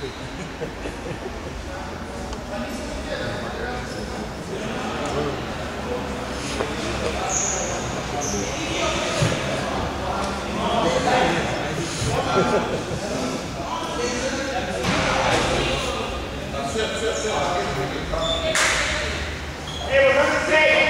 Hey, we're going to say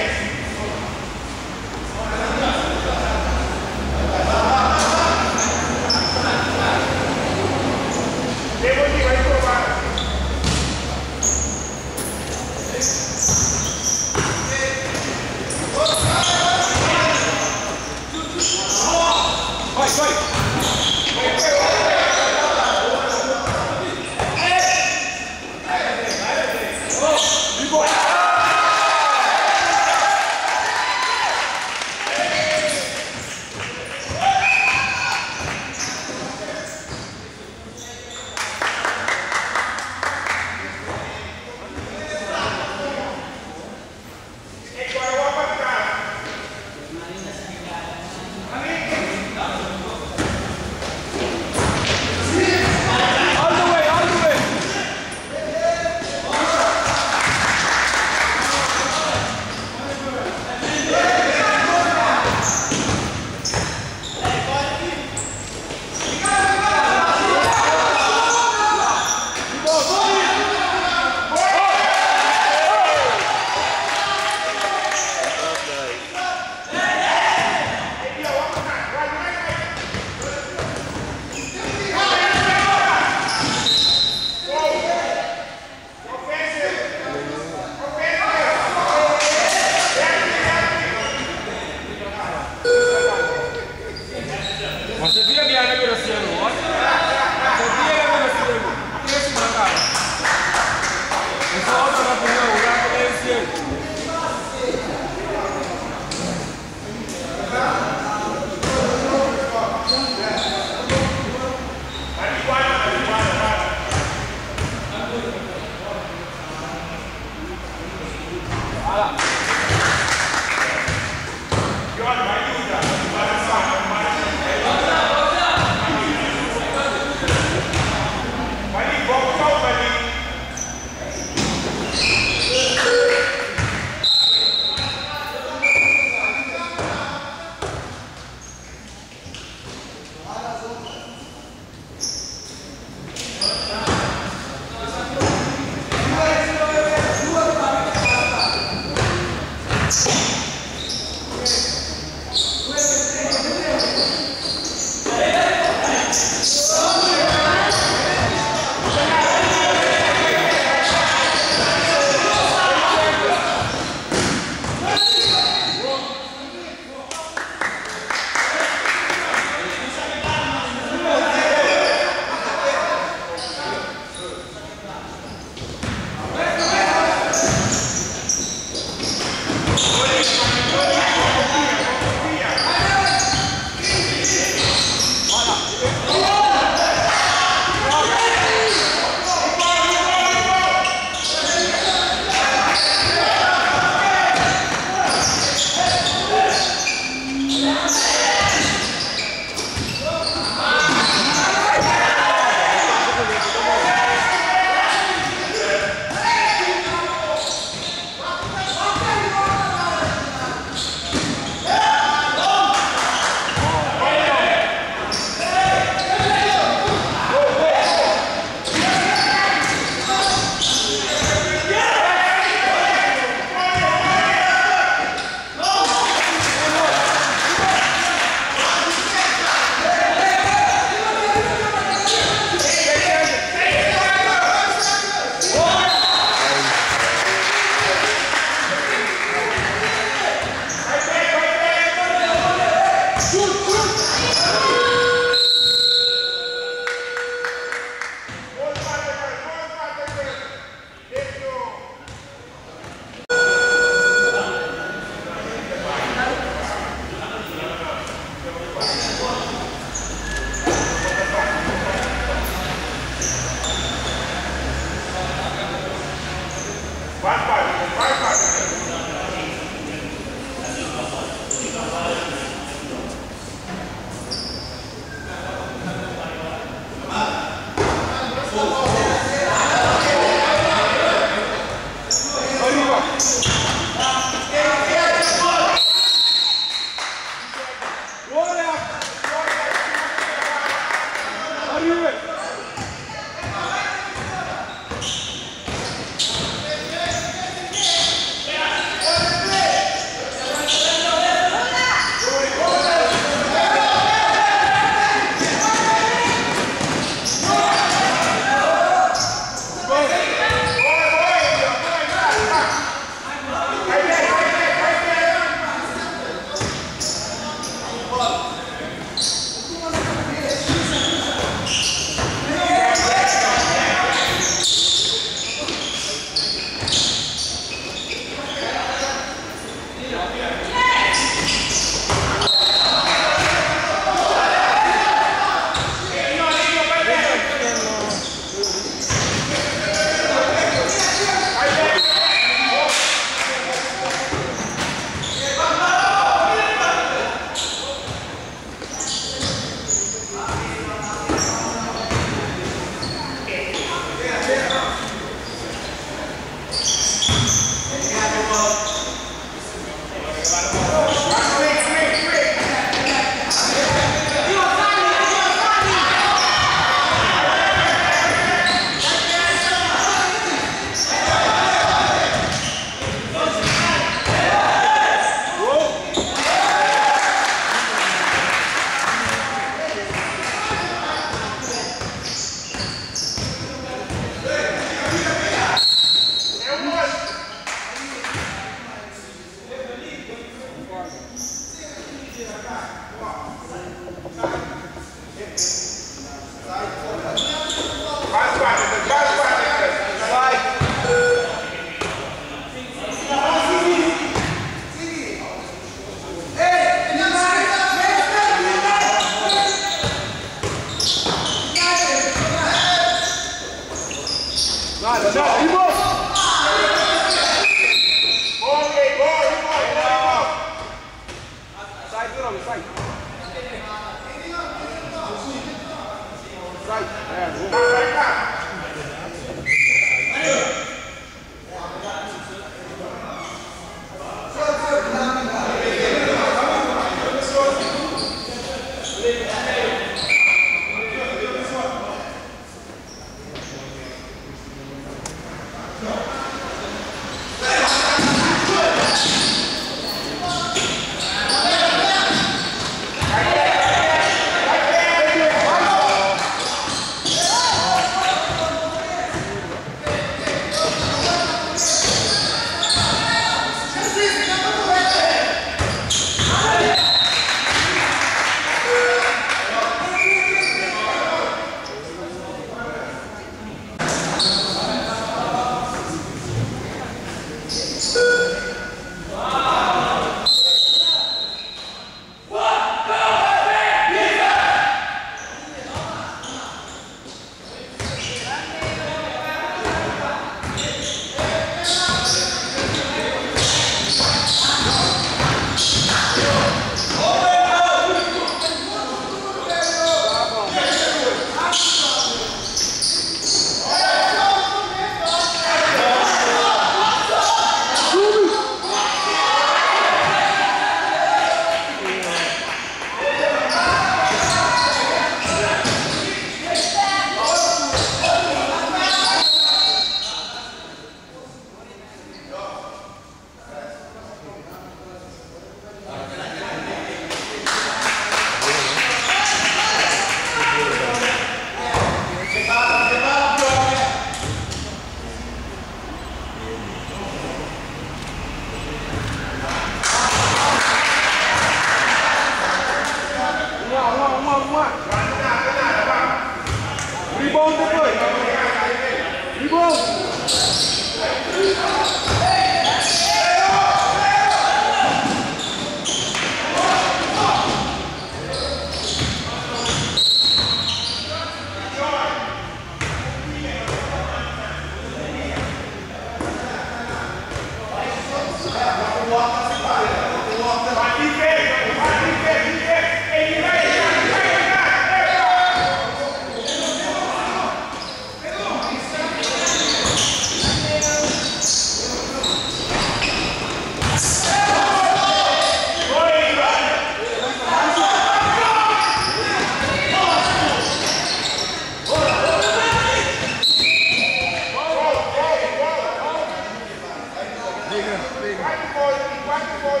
Liga, liga. Vai de boi, vai de boi.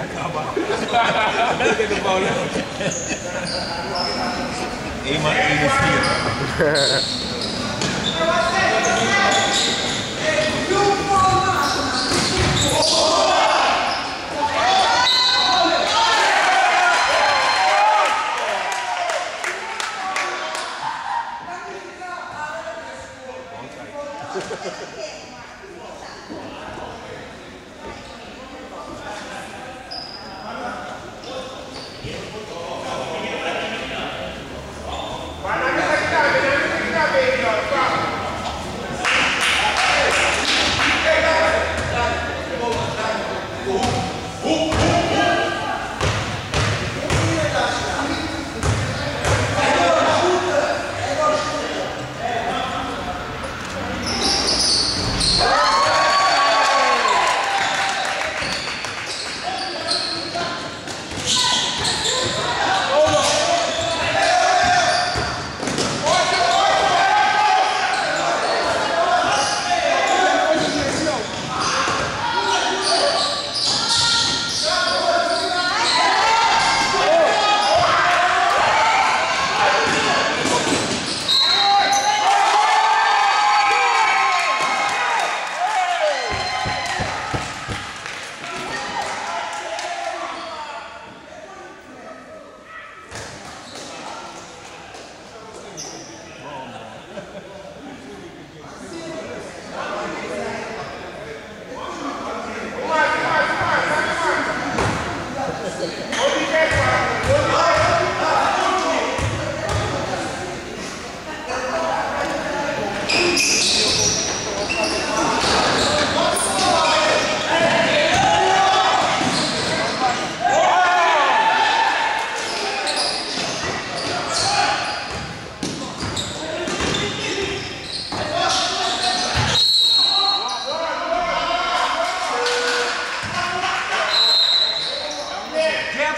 Acaba. Liga do Paulo. Ei, mano, ei,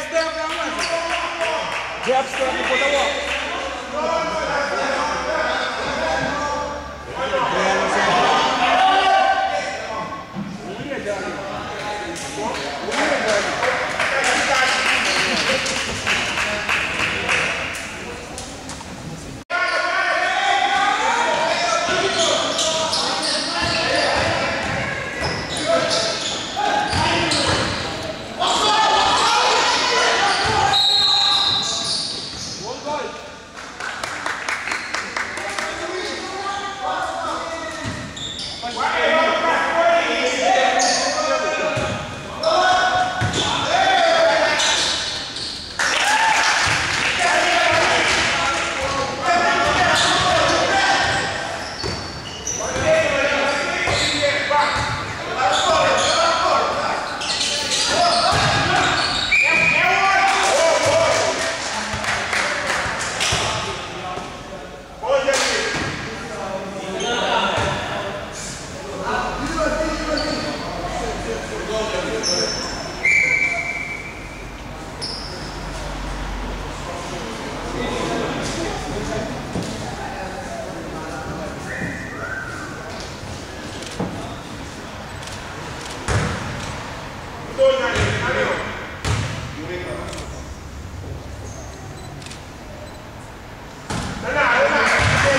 step down left. Jab step and put the walk.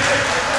Hey,